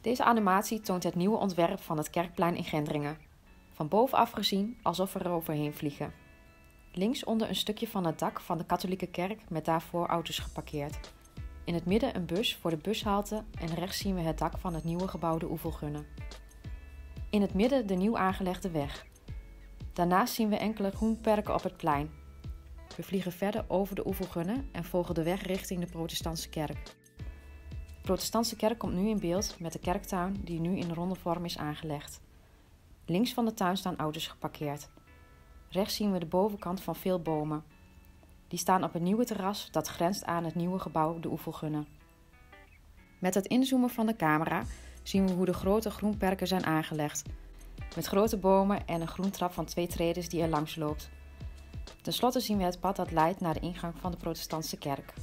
Deze animatie toont het nieuwe ontwerp van het Kerkplein in Gendringen. Van bovenaf gezien alsof we er overheen vliegen. Links onder een stukje van het dak van de katholieke kerk met daarvoor auto's geparkeerd. In het midden een bus voor de bushalte en rechts zien we het dak van het nieuwe gebouw de Oevelgunne. In het midden de nieuw aangelegde weg. Daarnaast zien we enkele groenperken op het plein. We vliegen verder over de Oevelgunne en volgen de weg richting de protestantse kerk. Protestantse kerk komt nu in beeld met de kerktuin die nu in ronde vorm is aangelegd. Links van de tuin staan auto's geparkeerd. Rechts zien we de bovenkant van veel bomen. Die staan op het nieuwe terras dat grenst aan het nieuwe gebouw de Oevelgunne. Met het inzoomen van de camera zien we hoe de grote groenperken zijn aangelegd. Met grote bomen en een groentrap van twee tredes die er langs loopt. Ten slotte zien we het pad dat leidt naar de ingang van de protestantse kerk.